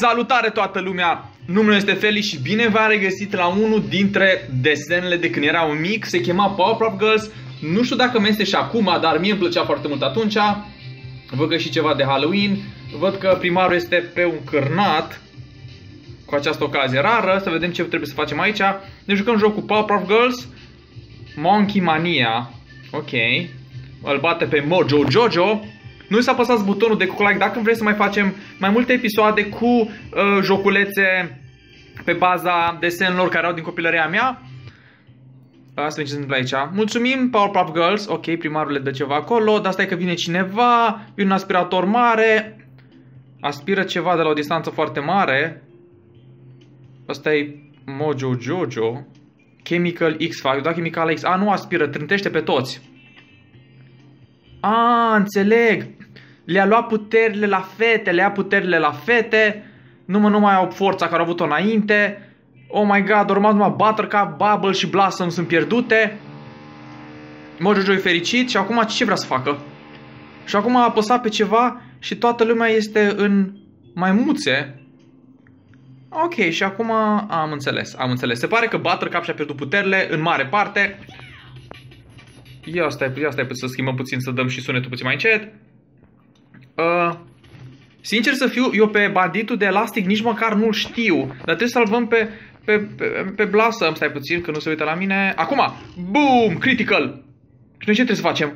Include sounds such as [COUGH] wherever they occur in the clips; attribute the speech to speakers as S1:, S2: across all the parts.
S1: Salutare toată lumea! Numele este Feliș și bine v-am regăsit la unul dintre desenele de când eram mic. Se chema Powerpuff Girls. Nu știu dacă mai este și acum, dar mie îmi plăcea foarte mult atunci. Văd că și ceva de Halloween. Văd că primarul este pe un cârnat. Cu această ocazie rară. Să vedem ce trebuie să facem aici. Ne jucăm jocul Powerpuff Girls. Monkey Mania. Ok. Îl bate pe Mojo Jojo. Nu să apăsați butonul de like dacă vreți să mai facem mai multe episoade cu uh, joculețe pe baza desenelor care au din copilăria mea. Asta ce se întâmplă aici. Mulțumim, Powerpuff Girls. Ok, primarul le dă ceva acolo. Dar stai că vine cineva. Vine un aspirator mare. Aspiră ceva de la o distanță foarte mare. Asta e Mojo Jojo. Chemical X fac. Da, Chemical X. A, nu aspiră, trântește pe toți. A, înțeleg. Le-a luat puterile la fete, le-a puterile la fete. Nu, mă, nu mai au forța care au avut-o înainte. Oh my god, urmat numai Buttercup, Bubble și Blossom sunt pierdute. Mojojo e fericit și acum ce vrea să facă? Și acum a apăsat pe ceva și toată lumea este în maimuțe. Ok, și acum am înțeles, am înțeles. Se pare că Buttercup și-a pierdut puterile în mare parte. Ia stai, ia stai să schimbăm puțin, să dăm și sunetul puțin mai încet. Uh, sincer să fiu, eu pe banditul de elastic nici măcar nu știu. Dar trebuie să salvăm pe, pe, pe, pe Blossom. Stai puțin, că nu se uită la mine. Acum! Boom! Critical! Și noi ce trebuie să facem?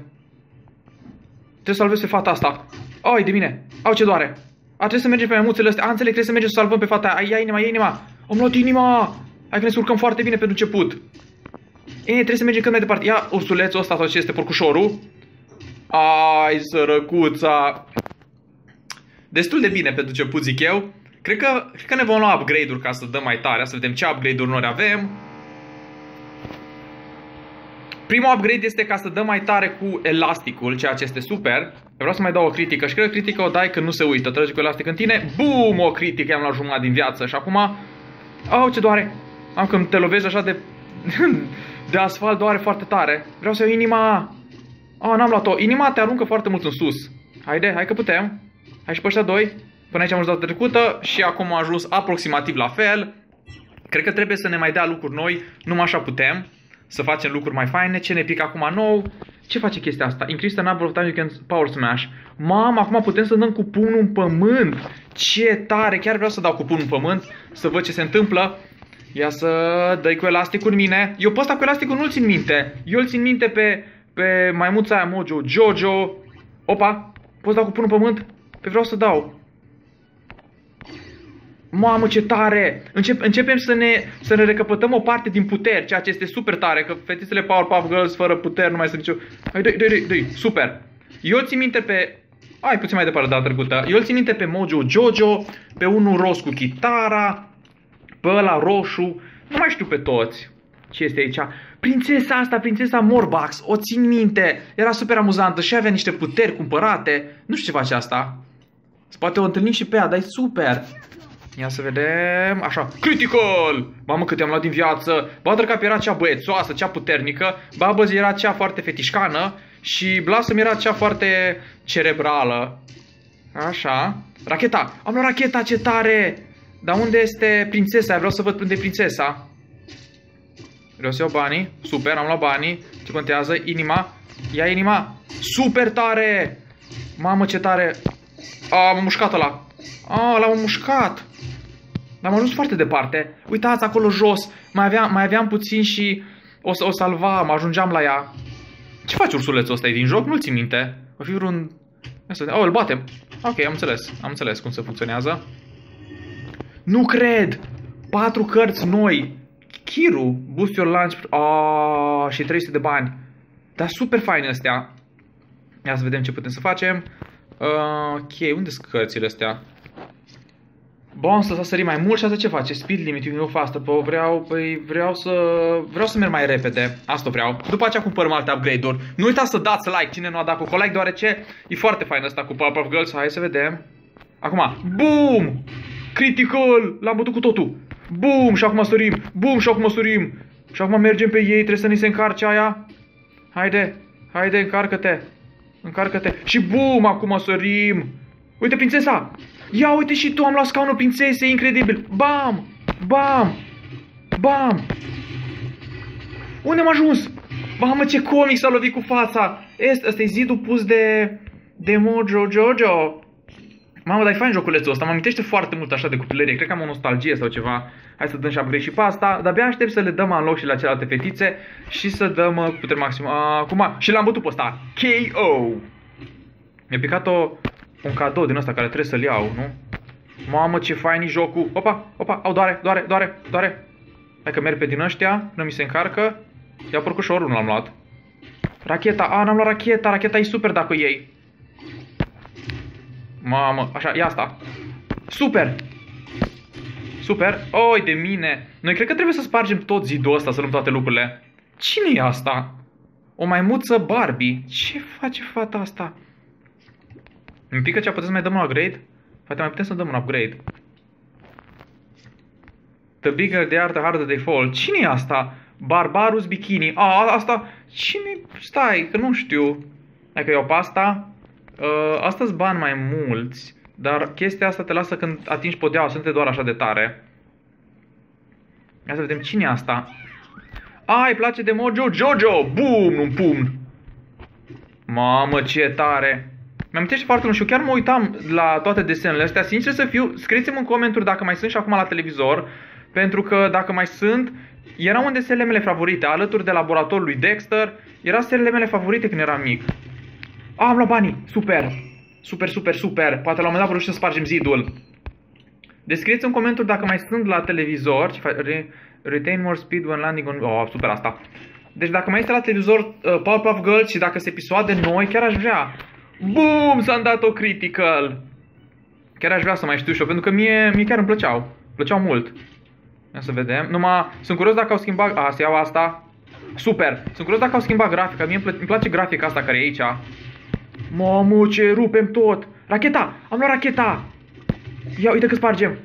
S1: Trebuie să salvez pe fata asta. Ai de mine! Au ce doare! A, trebuie să mergem pe maimuțele astea. A, înțeleg, trebuie să mergem să salvăm pe fata aia. Ia inima, ia inima! Am luat inima! Hai că ne surcăm foarte bine pentru început. E, trebuie să mergem cât mai departe. Ia ursulețul ăsta sau ce este porcușorul. Ai, sărăcuța! Destul de bine pentru început, zic eu. Cred că, cred că ne vom lua upgrade-uri ca să dăm mai tare, să vedem ce upgrade-uri noi avem. Primul upgrade este ca să dăm mai tare cu elasticul, ceea ce este super. Vreau să mai dau o critică și cred că critică o dai când nu se uită. Tragi cu elastic în tine, boom, o critică, am la jumătate din viață. Și acum, oh, ce doare. Am când te lovești așa de, [LAUGHS] de asfalt, doare foarte tare. Vreau să iau inima. Oh, n-am luat-o. Inima te aruncă foarte mult în sus. Haide, hai că putem. Hai și pe ăștia doi. Până aici am ajuns data trecută și acum am ajuns aproximativ la fel. Cred că trebuie să ne mai dea lucruri noi, numai așa putem să facem lucruri mai faine. Ce ne pică acum nou? Ce face chestia asta? Increase the number of times you can power smash. Mamă, acum putem să dăm cu pumnul în pământ. Ce tare! Chiar vreau să dau cu pumnul în pământ, să văd ce se întâmplă. Ia să dai cu elasticul în mine. Eu pe ăsta cu elasticul nu-l țin minte. Eu îl țin minte pe, pe maimuța aia Mojo, Jojo. Opa, poți da cu pumnul în pământ? Pe vreau să dau. Mamă, ce tare! Încep, începem să ne, să ne recăpătăm o parte din puteri, ceea ce este super tare, că fetițele Powerpuff Girls fără puteri nu mai sunt nicio... Hai, dă-i, dă-i, dă super! Eu țin minte pe... Hai, puțin mai departe data trecută. Eu țin minte pe Mojo Jojo, pe unul ros cu chitara, pe ăla roșu, nu mai știu pe toți. Ce este aici? Prințesa asta, prințesa Morbax, o țin minte, era super amuzantă și avea niște puteri cumpărate. Nu știu ce face asta. Poate o întâlnim și pe ea, dar e super. Ia să vedem, așa, critical! Mamă cât am luat din viață. Buttercup era cea băiețoasă, cea puternică. Bubbles era cea foarte fetișcană. Și Blossom era cea foarte cerebrală. Așa. Racheta! Am luat racheta, ce tare! Dar unde este prințesa? Vreau să văd unde e prințesa. Vreau să iau banii. Super, am luat banii. Ce contează? Inima. Ia inima. Super tare! Mamă, ce tare! A, m-a mușcat ăla. A, l-am mușcat. Dar am ajuns foarte departe. Uitați acolo jos. Mai aveam, mai aveam puțin și o, o salvam. Ajungeam la ea. Ce faci ursulețul ăsta? E din joc? Nu-l țin minte. O fi vreun... Oh, îl batem. Ok, am înțeles. Am înțeles cum se funcționează. Nu cred! Patru cărți noi. Kiru, Boost Your Lunch oh, și 300 de bani. Dar super fain astea. Ia să vedem ce putem să facem. Uh, ok, unde sunt cărțile astea? Bun, să sări mai mult și asta ce face? Speed limit, eu faster. Păi vreau, păi vreau să vreau să merg mai repede. Asta vreau. După aceea cumpărăm alte upgrade-uri. Nu uitați să dați like cine nu a dat cu like deoarece e foarte fain asta cu Powerpuff Girls. Hai să vedem. Acum, boom! Critical! L-am bătut cu totul. Bum! Și acum sărim. Bum! Și acum sărim. Și acum mergem pe ei. Trebuie să ni se încarce aia. Haide. Haide, încarcă-te. Încarcă-te. Și bum! Acum sărim. Uite, prințesa! Ia uite și tu, am luat scaunul prințesei, incredibil. Bam! Bam! Bam! Unde am ajuns? Mamă, ce comic s-a lovit cu fața! Este, ăsta e zidul pus de... De Mojo Jojo. Mamă, dar e fain joculețul ăsta, mă amintește foarte mult așa de copilărie, cred că am o nostalgie sau ceva. Hai să dăm și upgrade și pe asta, dar abia aștept să le dăm în loc și la celelalte fetițe și să dăm uh, putere maximă. Acum, și l-am bătut pe ăsta, KO! Mi-a picat o, un cadou din ăsta care trebuie să-l iau, nu? Mamă, ce fain e jocul! Opa, opa, au doare, doare, doare, doare! Hai că merg pe din ăștia, nu mi se încarcă. Ia porcușorul, nu l-am luat. Racheta, a, n-am luat racheta, racheta e super dacă iei. Mamă, așa, ia asta. Super! Super! Oi de mine! Noi cred că trebuie să spargem tot zidul ăsta, să luăm toate lucrurile. Cine e asta? O maimuță Barbie. Ce face fata asta? Îmi pică ce putem să mai dăm un upgrade? Poate mai putem să dăm un upgrade. The bigger they are, the harder they fall. Cine e asta? Barbarus Bikini. A, asta... Cine... Stai, că nu știu. Dacă iau pe asta... Uh, Asta-ți bani mai mulți, dar chestia asta te lasă când atingi podeaua, să nu te doar așa de tare. Ia să vedem cine e asta. A, îi place de Mojo Jojo! Bum, un pumn! Mamă, ce tare! Mi-am foarte mult și eu chiar mă uitam la toate desenele astea. Sincer să fiu, scrieți-mi în comentarii dacă mai sunt și acum la televizor, pentru că dacă mai sunt, erau în desenele mele favorite, alături de laboratorul lui Dexter, era seriile mele favorite când eram mic. A, am luat banii! Super! Super, super, super! Poate la un moment dat să spargem zidul. Descrieți în comentarii dacă mai sunt la televizor. Re retain more speed when landing on... Oh, super asta. Deci dacă mai este la televizor uh, Powerpuff Girls și dacă se episoade noi, chiar aș vrea. Boom! S-a dat o critical! Chiar aș vrea să mai știu și eu, pentru că mie, mie chiar îmi plăceau. Plăceau mult. Ia să vedem. Numai sunt curios dacă au schimbat... A, să iau asta. Super! Sunt curios dacă au schimbat grafica. Mie îmi place grafica asta care e aici. Mamă, ce rupem tot! Racheta! Am luat racheta! Ia, uite că spargem!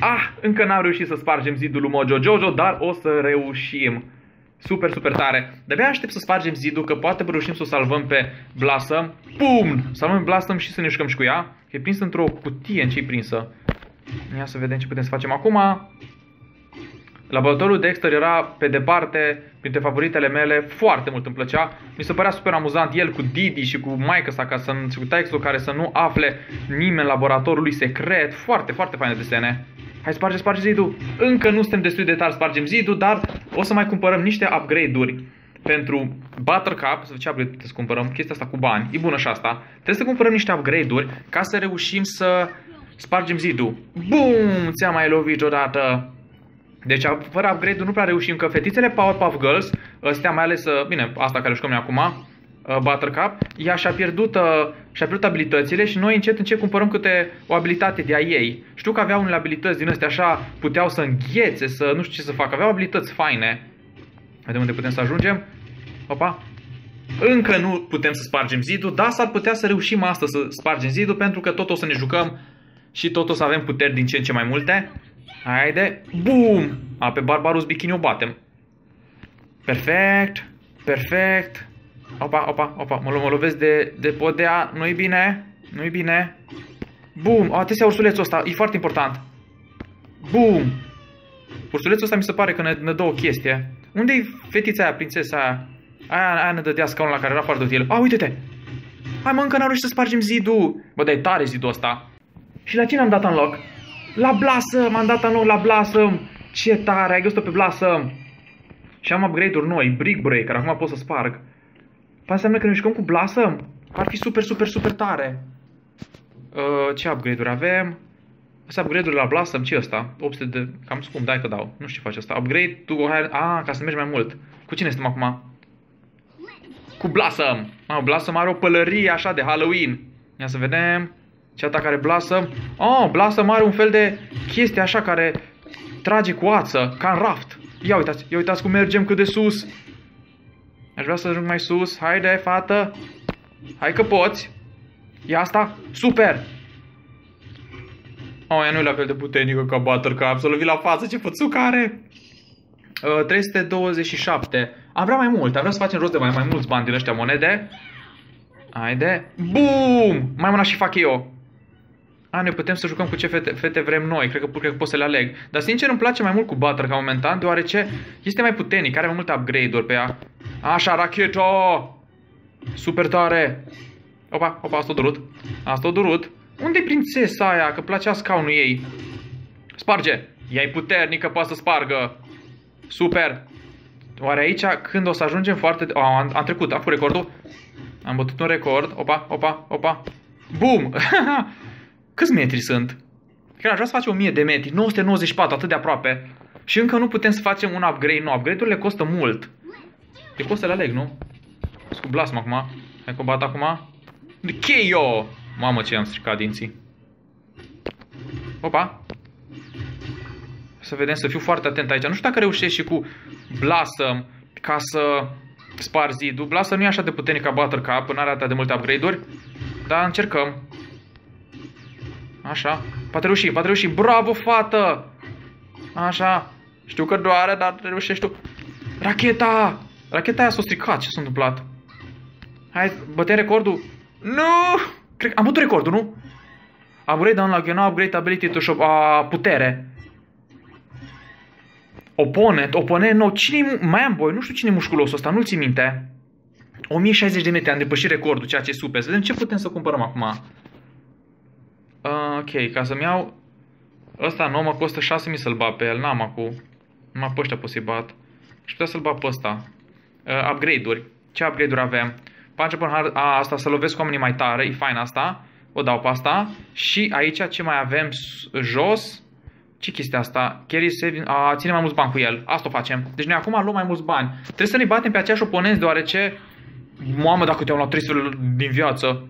S1: Ah, încă n-am reușit să spargem zidul lui Mojo Jojo, dar o să reușim. Super, super tare. De-abia aștept să spargem zidul, că poate reușim să o salvăm pe Blossom. Pum! Salvăm Blossom și să ne jucăm și cu ea. E prins într-o cutie în ce-i prinsă. Ia să vedem ce putem să facem acum. Laboratorul Dexter era, pe departe, printre favoritele mele, foarte mult îmi plăcea. Mi se părea super amuzant el cu Didi și cu maică sa, ca să, și cu textul care să nu afle nimeni laboratorului secret. Foarte, foarte faine desene. Hai, sparge, sparge zidul. Încă nu suntem destul de tari, spargem zidul, dar o să mai cumpărăm niște upgrade-uri pentru Buttercup, să ce upgrade trebuie să cumpărăm, chestia asta cu bani, e bună și asta. Trebuie să cumpărăm niște upgrade-uri ca să reușim să spargem zidul. Bum! Ți-am mai lovit odată. Deci, fără upgrade nu prea reușim, că fetițele Powerpuff Girls, ăstea mai ales, uh, bine, asta care jucăm noi acum, uh, Buttercup, ea și-a pierdut, uh, și-a pierdut abilitățile și noi încet încet cumpărăm câte o abilitate de a ei. Știu că aveau unele abilități din astea așa, puteau să înghețe, să nu știu ce să facă, aveau abilități faine. Vedem unde putem să ajungem. Opa. Încă nu putem să spargem zidul, dar s-ar putea să reușim astăzi să spargem zidul pentru că tot o să ne jucăm și tot o să avem puteri din ce în ce mai multe. Haide. Boom! A, pe Barbarus Bikini o batem. Perfect. Perfect. Opa, opa, opa. Mă, mă lovesc de, de podea. Nu-i bine. Nu-i bine. Boom! Atenția ursulețul ăsta. E foarte important. Boom! Ursulețul ăsta mi se pare că ne, ne dă o chestie. Unde-i fetița aia, prințesa aia? Aia, aia ne dădea scaunul la care era foarte util. A, uite-te! Hai mă, încă n-am reușit să spargem zidul. Bă, dar e tare zidul ăsta. Și la cine am dat în loc? La Blossom, am dat anul la Blossom. Ce tare, ai găsit-o pe Blossom. Și am upgrade-uri noi, Brick Breaker, acum pot să sparg. Păi înseamnă că ne jucăm cu Blossom. Ar fi super, super, super tare. Uh, ce upgrade-uri avem? Asta upgrade-uri la Blossom, ce ăsta? 800 de... Cam scump, dai că dau. Nu știu ce face asta. Upgrade to... Ah, ca să mergi mai mult. Cu cine suntem acum? Cu Blossom. Mamă, Blossom are o pălărie așa de Halloween. Ia să vedem. Ce atacare Blossom? Oh, Blossom are un fel de chestie așa care trage cu ață, ca în raft. Ia uitați, ia uitați cum mergem cât de sus. Aș vrea să ajung mai sus. Haide, fată. Hai că poți. Ia asta. Super. Oh, ea nu e la fel de puternică ca Buttercup. Să lovi la față, ce fățuc are. Uh, 327. Am vrea mai mult. Am vrea să facem rost de mai, mai mulți bani din ăștia monede. Haide. Boom! Mai mâna și fac eu. A, noi putem să jucăm cu ce fete, fete vrem noi, cred că, cred că pot să le aleg. Dar sincer îmi place mai mult cu Butter ca momentan, deoarece este mai puternic, are mai multe upgrade-uri pe ea. Așa, racheto! Super tare! Opa, opa, asta o durut. Asta o durut. Unde-i prințesa aia? Că placea scaunul ei. Sparge! Ea e puternică, poate să spargă. Super! Oare aici, când o să ajungem foarte... Oh, am, am trecut, am făcut recordul. Am bătut un record. Opa, opa, opa. Bum! [LAUGHS] Câți metri sunt? Chiar aș vrea să facem 1000 de metri. 994, atât de aproape. Și încă nu putem să facem un upgrade. Nu, upgrade-urile costă mult. Eu pot să le aleg, nu? Cu blasm acum. Hai că o bat acum. KO! Mamă ce am stricat dinții. Opa! Să vedem, să fiu foarte atent aici. Nu știu dacă reușesc și cu Blossom ca să spar zidul. Blossom nu e așa de puternic ca Buttercup, nu are atât de multe upgrade-uri. Dar încercăm. Așa. Poate reuși, poate reuși. Bravo, fată! Așa. Știu că doare, dar reușești tu. Racheta! Racheta aia s-a stricat. Ce s-a întâmplat? Hai, bătem recordul. Nu! Cred am bătut recordul, nu? Upgrade unlock, you know, upgrade ability to shop. A, putere. Opponent, oponent nou. cine Man boy, nu știu cine e musculosul ăsta, nu-l țin minte. 1060 de metri, am depășit recordul, ceea ce e super. Să vedem ce putem să cumpărăm acum. Uh, ok, ca să-mi iau... Ăsta nou mă costă 6000 să-l bat pe el, n-am acum. Numai pe ăștia pot să-i bat. Și putea să-l bat pe ăsta. Uh, upgrade-uri. Ce upgrade-uri avem? Punch upon hard... A, asta să lovesc oamenii mai tare, e fain asta. O dau pe asta. Și aici ce mai avem jos? Ce chestia asta? Carry saving... A, ține mai mulți bani cu el. Asta o facem. Deci noi acum luăm mai mulți bani. Trebuie să ne batem pe aceiași oponenți deoarece... Mamă, dacă te-am luat 300 din viață.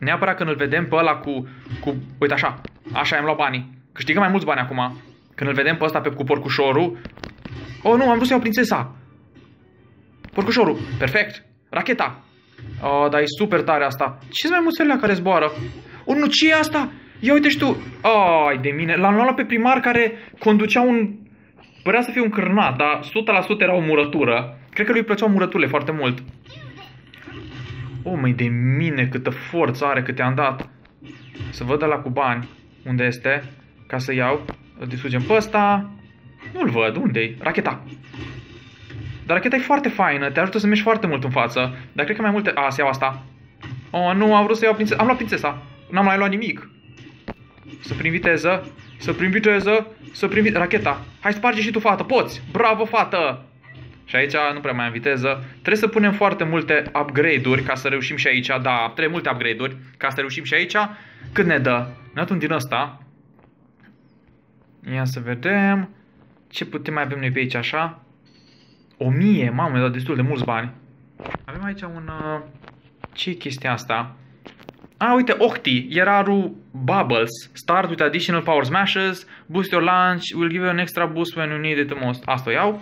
S1: Neapărat când îl vedem pe ăla cu... cu uite așa. Așa i-am luat banii. Câștigă mai mulți bani acum. Când îl vedem pe ăsta pe, cu porcușorul. Oh, nu, am vrut să iau prințesa. Porcușorul. Perfect. Racheta. Oh, dar e super tare asta. Ce sunt mai mulțele care zboară? O, nu, ce e asta? Ia uite și tu. Ai de mine. L-am luat pe primar care conducea un... Părea să fie un cârnat, dar 100% era o murătură. Cred că lui plăceau murăturile foarte mult. O, măi, de mine, câtă forță are, câte am dat. Să văd la cu bani. Unde este? Ca să iau. Îl distrugem pe ăsta. Nu-l văd. Unde-i? Racheta. Dar racheta e foarte faină. Te ajută să mergi foarte mult în față. Dar cred că mai multe... A, să iau asta. Oh, nu, am vrut să iau prințesa. Am luat prințesa. N-am mai luat nimic. Să prin viteză. Să prin viteză. Să prin viteză. Racheta. Hai sparge și tu, fată. Poți. Bravo, fată. Și aici nu prea mai am viteză. Trebuie să punem foarte multe upgrade-uri ca să reușim și aici. Da, trebuie multe upgrade-uri ca să reușim și aici. Cât ne dă? Ne-a dat un din ăsta. Ia să vedem. Ce putem mai avem noi pe aici așa? O mie, mamă, mi-a dat destul de mulți bani. Avem aici un... Uh, ce chestia asta? A, uite, Octi, Ieraru Bubbles. Start with additional power smashes. Boost your launch. Will give you an extra boost when you need it the most. Asta o iau.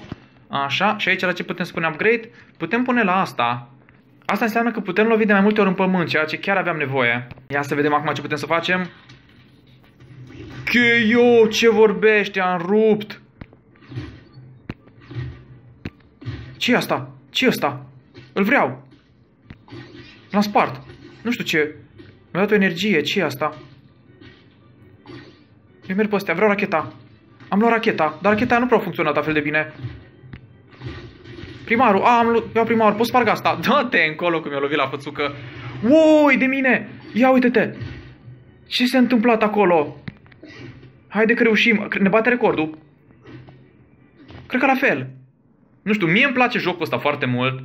S1: Așa, și aici la ce putem spune upgrade? Putem pune la asta. Asta înseamnă că putem lovi de mai multe ori în pământ, ceea ce chiar aveam nevoie. Ia să vedem acum ce putem să facem. eu, ce vorbește, am rupt. ce e asta? ce e asta? Îl vreau. L-am spart. Nu știu ce. Mi-a dat o energie. ce e asta? Eu merg pe astea. Vreau racheta. Am luat racheta. Dar racheta nu prea a funcționat la fel de bine. Primarul, a, am luat primarul, pot sparg asta. [LAUGHS] Dă-te încolo că mi-a lovit la fățucă. Ui, de mine! Ia uite-te! Ce s-a întâmplat acolo? Haide că reușim. Ne bate recordul. Cred că la fel. Nu știu, mie îmi place jocul ăsta foarte mult.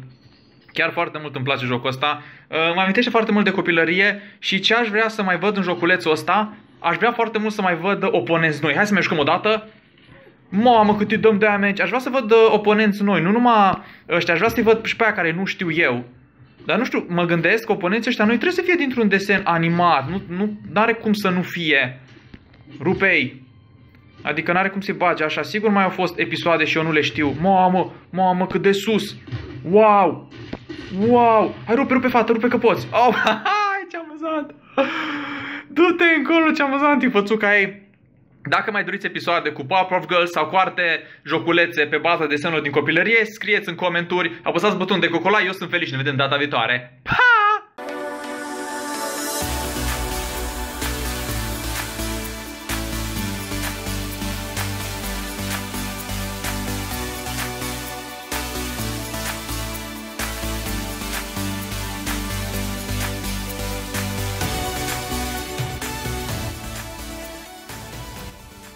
S1: Chiar foarte mult îmi place jocul ăsta. Uh, mă amintește foarte mult de copilărie și ce aș vrea să mai văd în joculețul ăsta, aș vrea foarte mult să mai văd oponenți noi. Hai să mai jucăm o dată. Mamă, cât îi dăm damage. Aș vrea să văd uh, oponenți noi, nu numai ăștia. Aș vrea să-i văd și pe aia care nu știu eu. Dar nu știu, mă gândesc că oponenții ăștia noi trebuie să fie dintr-un desen animat. Nu, nu are cum să nu fie. Rupei. Adică n-are cum să-i bage așa. Sigur mai au fost episoade și eu nu le știu. Mamă, mamă, cât de sus. Wow. Wow. Hai rupe, rupe, fată, rupe că poți. Oh, [LAUGHS] hai, ce amuzant. Du-te încolo, ce amuzant e fățuca ei. Dacă mai doriți episoade cu Powerpuff Girls sau cu alte joculețe pe baza desenului din copilărie, scrieți în comentarii, apăsați butonul de cocola, eu sunt felici, ne vedem data viitoare. Pa!